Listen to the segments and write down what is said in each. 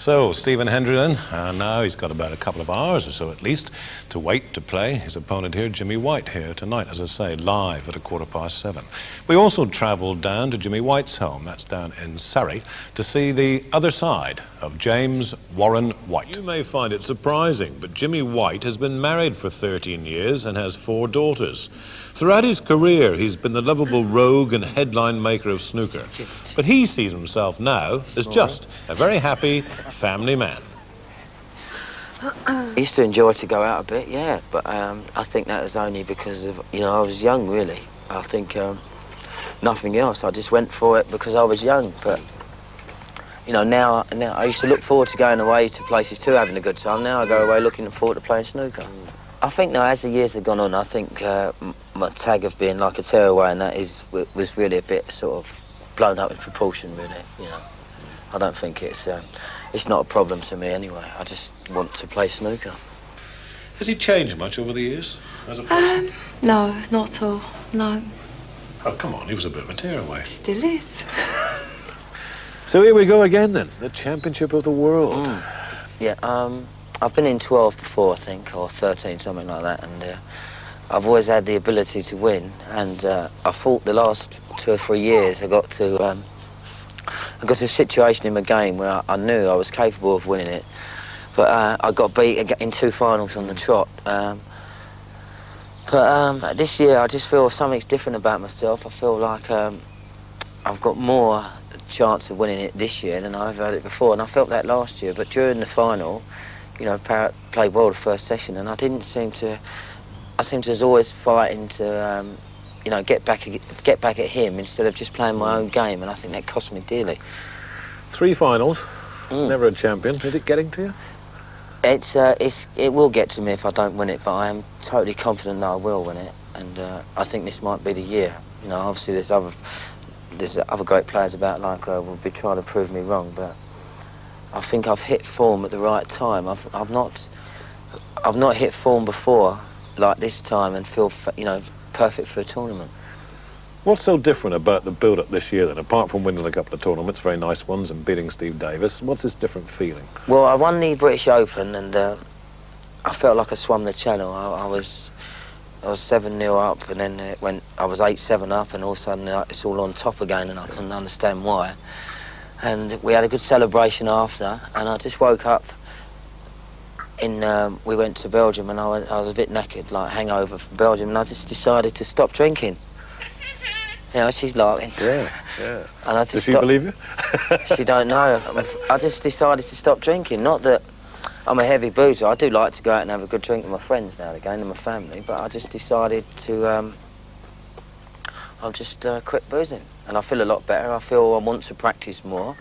So, Stephen Hendry, uh, now he's got about a couple of hours or so at least to wait to play his opponent here, Jimmy White, here tonight, as I say, live at a quarter past seven. We also travelled down to Jimmy White's home, that's down in Surrey, to see the other side of James Warren White. You may find it surprising, but Jimmy White has been married for 13 years and has four daughters. Throughout his career, he's been the lovable rogue and headline maker of snooker. But he sees himself now as just a very happy family man. I used to enjoy to go out a bit, yeah, but um, I think that was only because of, you know, I was young, really. I think um, nothing else. I just went for it because I was young, but, you know, now, now I used to look forward to going away to places too, having a good time. Now I go away looking forward to playing snooker. I think now, as the years have gone on, I think uh, my tag of being like a tearaway and that is was really a bit sort of blown up in proportion, really, you know. I don't think it's uh, it's not a problem to me anyway. I just want to play snooker. Has he changed much over the years as a person? Um, no, not at all. No. Oh, come on, he was a bit of a tearaway. Still is. so here we go again then, the championship of the world. Mm. Yeah, um, I've been in 12 before, I think, or 13, something like that, and uh, I've always had the ability to win, and uh, I thought the last two or three years I got to um, I got to a situation in my game where I, knew I was capable of winning it, but uh, I got beat in two finals on the trot. Um, but um, this year I just feel something's different about myself. I feel like um, I've got more chance of winning it this year than I've had it before, and I felt that last year. But during the final, you know, Parrott played well the first session, and I didn't seem to. I seemed to always fighting to um, you know, get back get back at him instead of just playing my own game, and I think that cost me dearly. Three finals, mm. never a champion. Is it getting to you? It's uh, it's it will get to me if I don't win it, but I am totally confident that I will win it, and uh, I think this might be the year. You know, obviously there's other there's other great players about like uh, will be trying to prove me wrong, but I think I've hit form at the right time. I've I've not I've not hit form before like this time and feel you know perfect for a tournament. What's so different about the build-up this year then, apart from winning a couple of tournaments, very nice ones, and beating Steve Davis? What's this different feeling? Well, I won the British Open, and uh, I felt like I swam the channel. I, I was I was 7-0 up, and then it went, I was 8-7 up, and all of a sudden it's all on top again, and I couldn't understand why. And we had a good celebration after, and I just woke up in um, we went to Belgium and I was, I was a bit knackered, like hangover from Belgium, and I just decided to stop drinking. You know, she's laughing. Yeah, yeah. And I just Does she stopped, believe you? she don't know. I just decided to stop drinking. Not that I'm a heavy boozer. I do like to go out and have a good drink with my friends now and again and my family, but I just decided to. Um, I'll just uh, quit boozing, and I feel a lot better. I feel I want to practice more.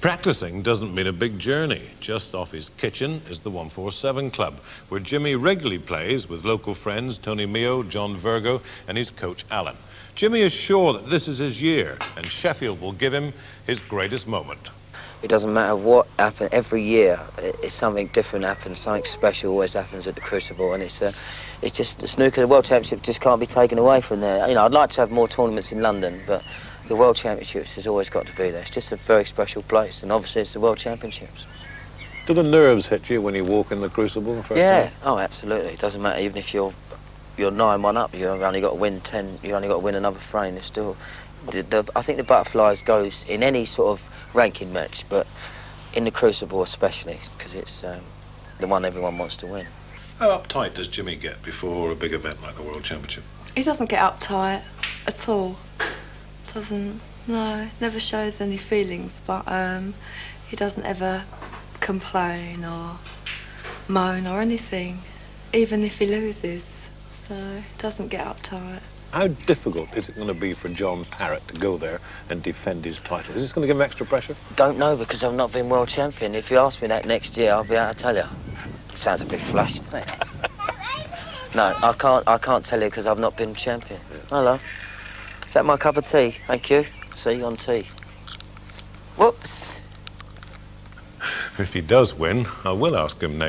Practicing doesn't mean a big journey. Just off his kitchen is the 147 Club, where Jimmy regularly plays with local friends Tony Meo, John Virgo, and his coach Alan. Jimmy is sure that this is his year, and Sheffield will give him his greatest moment. It doesn't matter what happens, every year it's something different happens, something special always happens at the Crucible, and it's, uh, it's just the snooker, the World Championship just can't be taken away from there. You know, I'd like to have more tournaments in London, but the World Championships has always got to be there. It's just a very special place, and obviously it's the World Championships. Do the nerves hit you when you walk in the Crucible? yeah, time? oh, absolutely. It doesn't matter, even if you're you're nine one up, you've only got to win ten. You only got to win another frame. It's still, the, the, I think the butterflies goes in any sort of ranking match, but in the Crucible especially because it's um, the one everyone wants to win. How uptight does Jimmy get before a big event like the World Championship? He doesn't get uptight at all doesn't, no, never shows any feelings, but um, he doesn't ever complain or moan or anything, even if he loses. So he doesn't get uptight. How difficult is it going to be for John Parrott to go there and defend his title? Is this going to give him extra pressure? Don't know because I've not been world champion. If you ask me that next year, I'll be able to tell you. Sounds a bit flash, doesn't it? no, I can't. I can't tell you because I've not been champion. Hello. Is that my cup of tea? Thank you. See you on tea. Whoops. If he does win, I will ask him next.